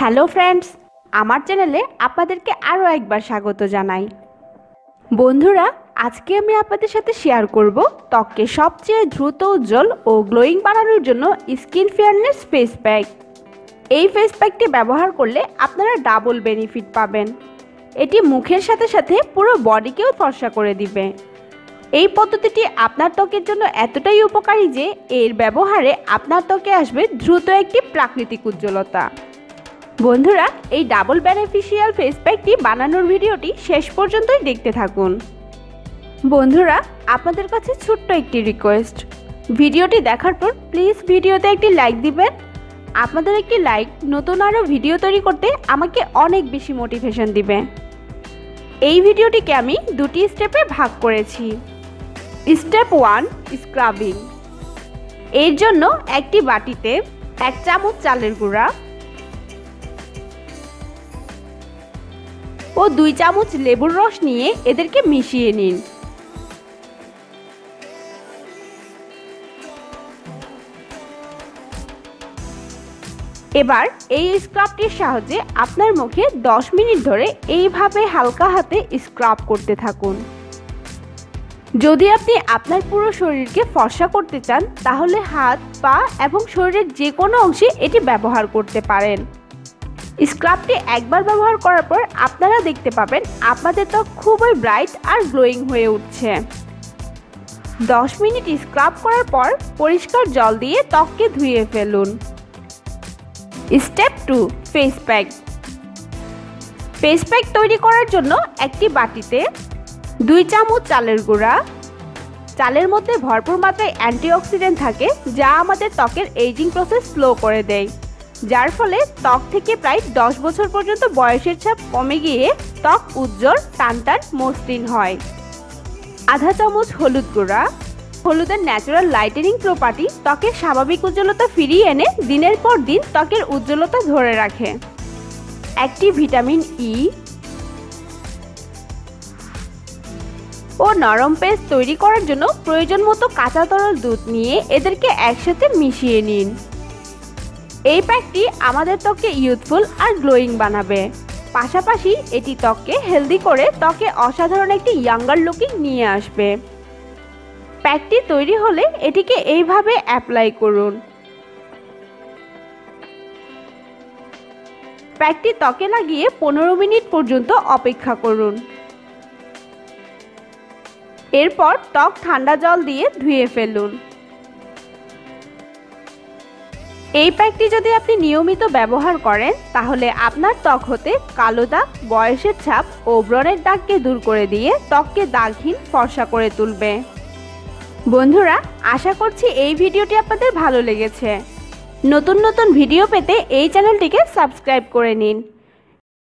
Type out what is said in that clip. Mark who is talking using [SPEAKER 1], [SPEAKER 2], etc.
[SPEAKER 1] Hello friends, আমার চ্যানেলে আপনাদেরকে আরও একবার স্বাগত জানাই। বন্ধুরা, আজকে আমি আপনাদের সাথে শেয়ার করব ত্বককে সবচেয়ে দ্রুত, উজ্জ্বল ও গ্লোয়িং বানানোর জন্য স্কিন ফেয়ারনেস ফেস প্যাক। এই ফেস প্যাকটি ব্যবহার করলে আপনারা ডাবল বেনিফিট পাবেন। এটি মুখের সাথে সাথে পুরো বডিকেও ফর্সা করে দিবে। এই পদ্ধতিটি আপনার ত্বকের জন্য এতটাই উপকারী যে এর ব্যবহারে আপনার ত্বকে আসবে দ্রুত একটি প্রাকৃতিক উজ্জ্বলতা। বন্ধুরা, এই ডাবল বেনিফিশিয়াল ফেস প্যাকটি বানানোর ভিডিওটি শেষ পর্যন্তই দেখতে থাকুন। বন্ধুরা, আপনাদের কাছে ছোট্ট একটি রিকোয়েস্ট ভিডিওটি দেখার পর প্লিজ ভিডিওতে একটি লাইক দিবেন। আপনাদের একটি লাইক নতুন আরও ভিডিও তৈরি করতে আমাকে অনেক বেশি মোটিভেশন দিবে। এই ভিডিওটিকে আমি দুটি স্টেপে ভাগ করেছি। স্টেপ ওয়ান স্ক্রাবিং এর জন্য একটি বাটিতে এক চামচ চালের গুঁড়া ও দুই চামচ লেবুর রস নিয়ে এদেরকে মিশিয়ে নিন। এবার এই স্ক্রাবটির সাহায্যে আপনার মুখে 10 মিনিট ধরে এইভাবে হালকা হাতে স্ক্রাব করতে থাকুন। যদি আপনি আপনার পুরো শরীরকে ফর্সা করতে চান, তাহলে হাত, পা এবং শরীরের যে কোনো অংশে এটি ব্যবহার করতে পারেন। স্ক্রাবটি একবার ব্যবহার করার পর আপনারা দেখতে পাবেন আপনাদের ত্বক খুবই ব্রাইট আর গ্লোয়িং হয়ে উঠছে। দশ মিনিট স্ক্রাব করার পর পরিষ্কার জল দিয়ে ত্বককে ধুয়ে ফেলুন। Step two face pack face pack তৈরি করার জন্য একটি বাটিতে দুই চামচ চালের গুঁড়া। চালের মধ্যে ভরপুর মাত্রায় অ্যান্টিঅক্সিডেন্ট থাকে, যা আমাদের ত্বকের এইজিং প্রসেস স্লো করে দেয়। যার ফলে ত্বক থেকে প্রায় দশ বছর পর্যন্ত বয়সের ছাপ কমে গিয়ে ত্বক উজ্জ্বল টান টান মসৃণ হয়। আধা চামচ হলুদ গুঁড়া, হলুদের ন্যাচারাল লাইটেনিং প্রপার্টি ত্বকের স্বাভাবিক উজ্জ্বলতা ফিরিয়ে এনে দিনের পর দিন ত্বকের উজ্জ্বলতা ধরে রাখে। একটি ভিটামিন ই ও নরম পেস্ট তৈরি করার জন্য প্রয়োজন মতো কাঁচা তরল দুধ নিয়ে এদেরকে একসাথে মিশিয়ে নিন। এই প্যাকটি আমাদের ত্বককে ইউথফুল আর গ্লোয়িং বানাবে। পাশাপাশি এটি ত্বককে হেলদি করে ত্বকে অসাধারণ একটি ইয়াঙ্গার লুকিং নিয়ে আসবে। প্যাকটি তৈরি হলে এটিকে এইভাবে অ্যাপ্লাই করুন। প্যাকটি ত্বকে লাগিয়ে পনেরো মিনিট পর্যন্ত অপেক্ষা করুন। এরপর ত্বক ঠান্ডা জল দিয়ে ধুয়ে ফেলুন। এই প্যাকটি যদি আপনি নিয়মিত ব্যবহার করেন, তাহলে আপনার ত্বক হতে কালো দাগ, বয়সের ছাপ ও ব্রণের দাগকে দূর করে দিয়ে ত্বককে দাগহীন ফর্সা করে তুলবে। বন্ধুরা, আশা করছি এই ভিডিওটি আপনাদের ভালো লেগেছে। নতুন নতুন ভিডিও পেতে এই চ্যানেলটিকে সাবস্ক্রাইব করে নিন।